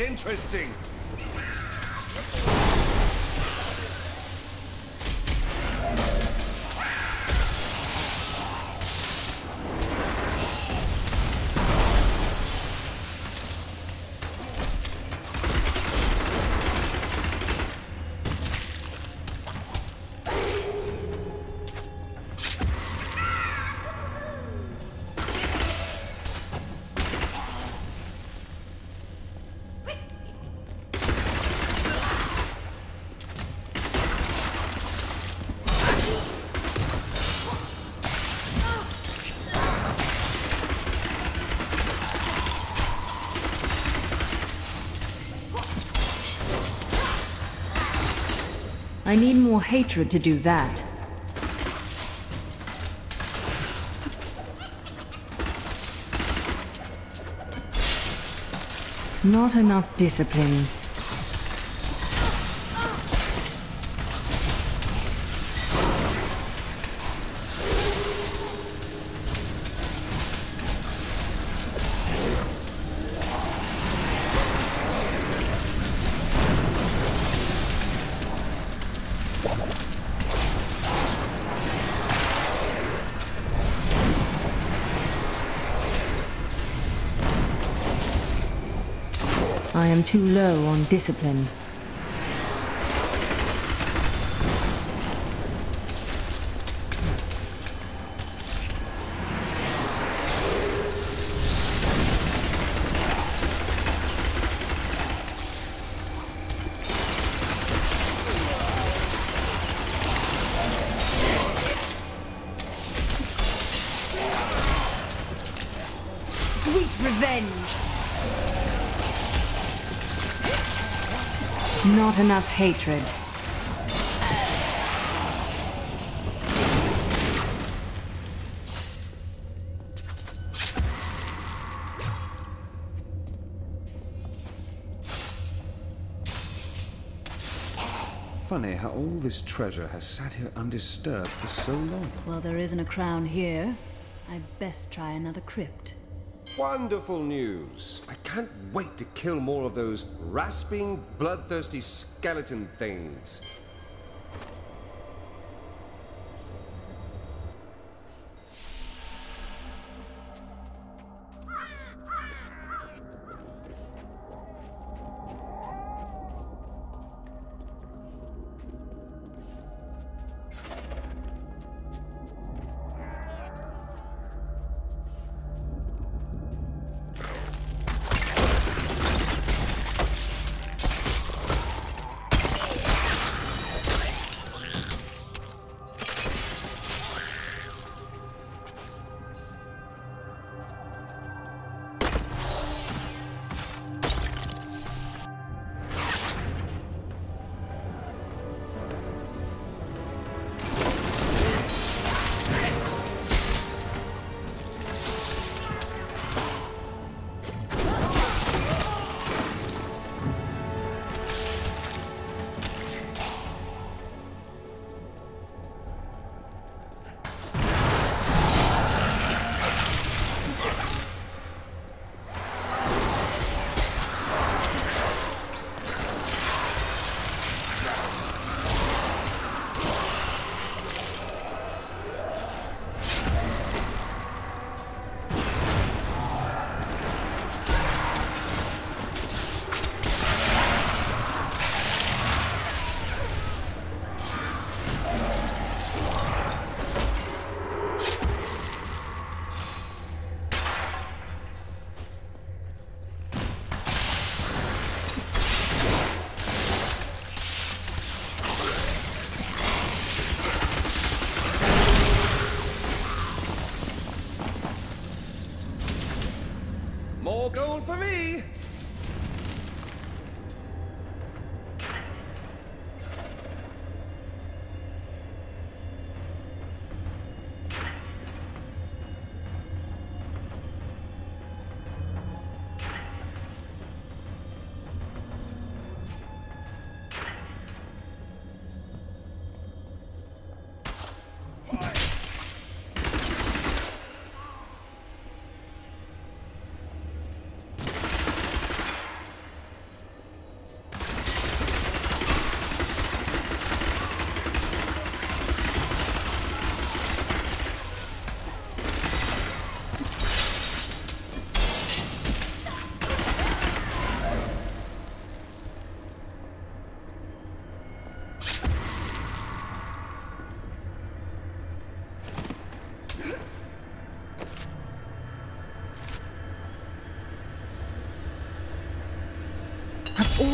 interesting. I need more hatred to do that. Not enough discipline. Too low on discipline. Not enough hatred. Funny how all this treasure has sat here undisturbed for so long. Well, there isn't a crown here. I'd best try another crypt. Wonderful news. I can't wait to kill more of those rasping, bloodthirsty skeleton things.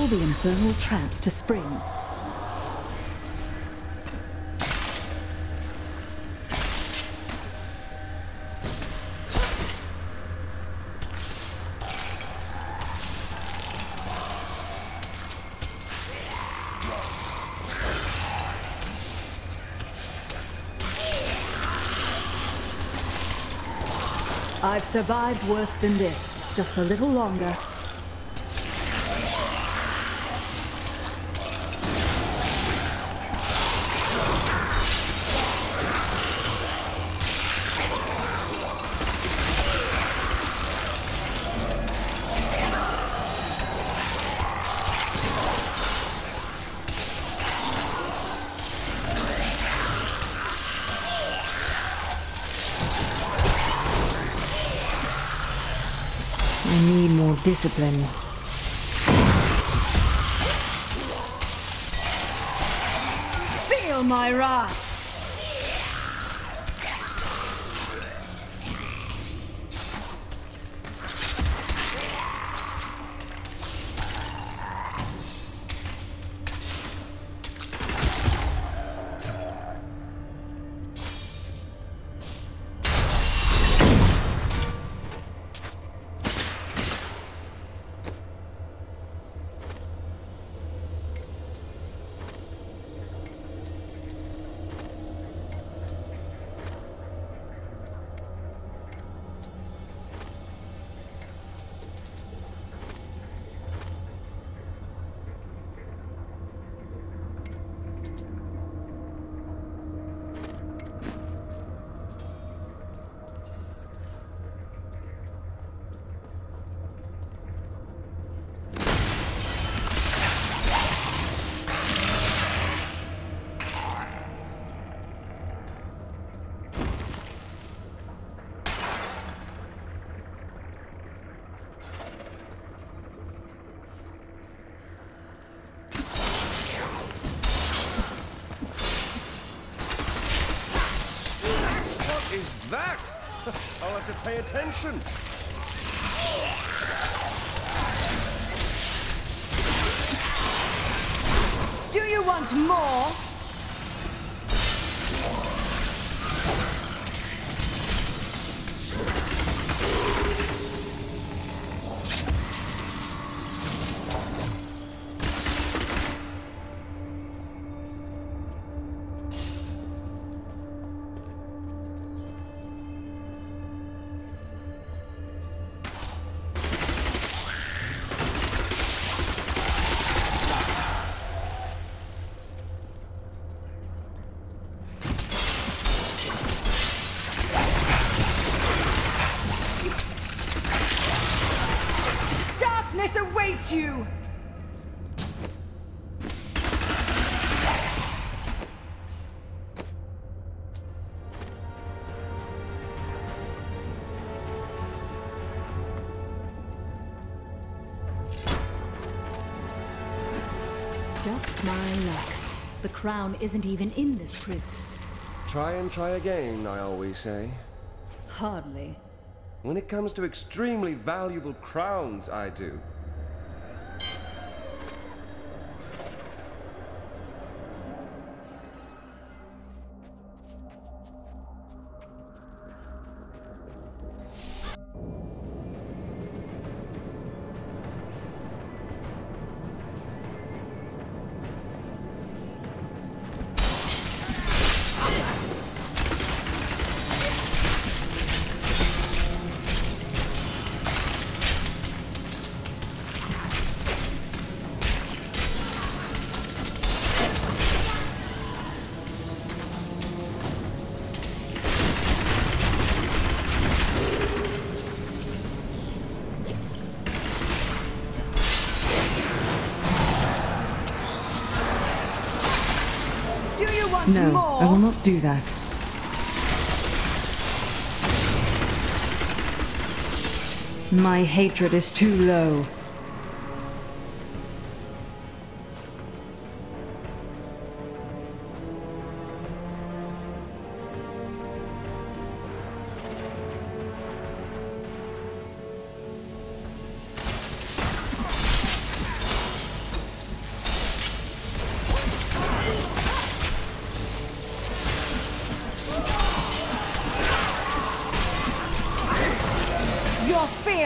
All the infernal traps to spring. I've survived worse than this. Just a little longer. Discipline. Feel my wrath! To pay attention. Just my luck. The crown isn't even in this crypt. Try and try again, I always say. Hardly. When it comes to extremely valuable crowns, I do. No, more? I will not do that. My hatred is too low.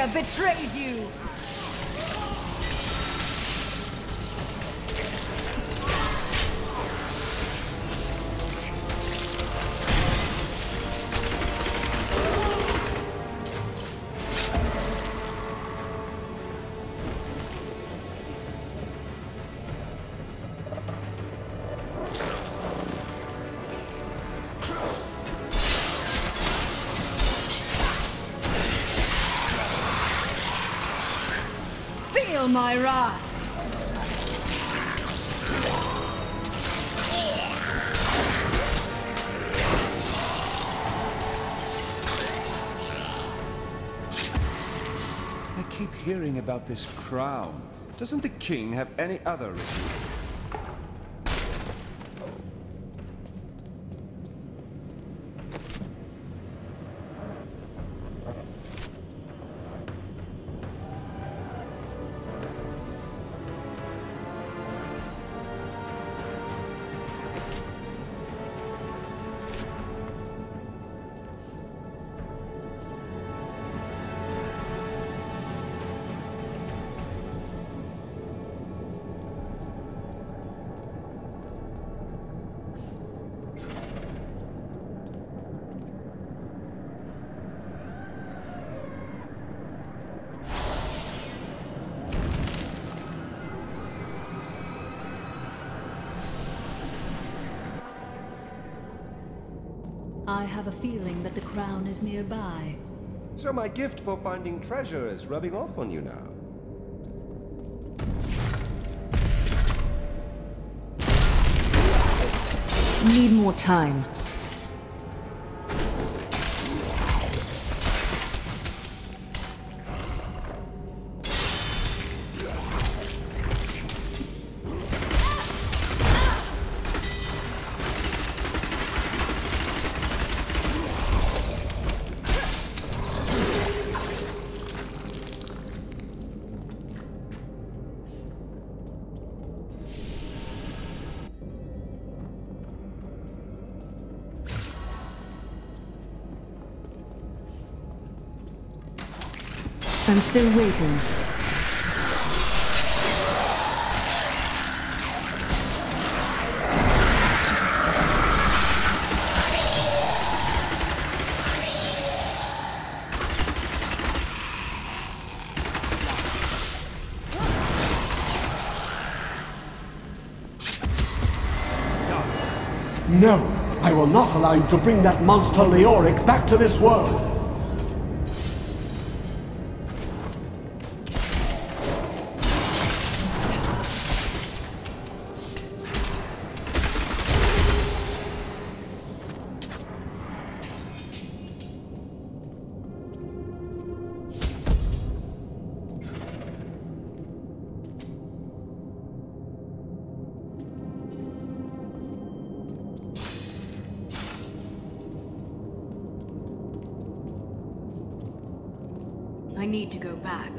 Betrays you! My wrath! I keep hearing about this crown. Doesn't the king have any other riches? I have a feeling that the crown is nearby. So my gift for finding treasure is rubbing off on you now. Need more time. I'm still waiting. No, I will not allow you to bring that monster Leoric back to this world. Need to go back.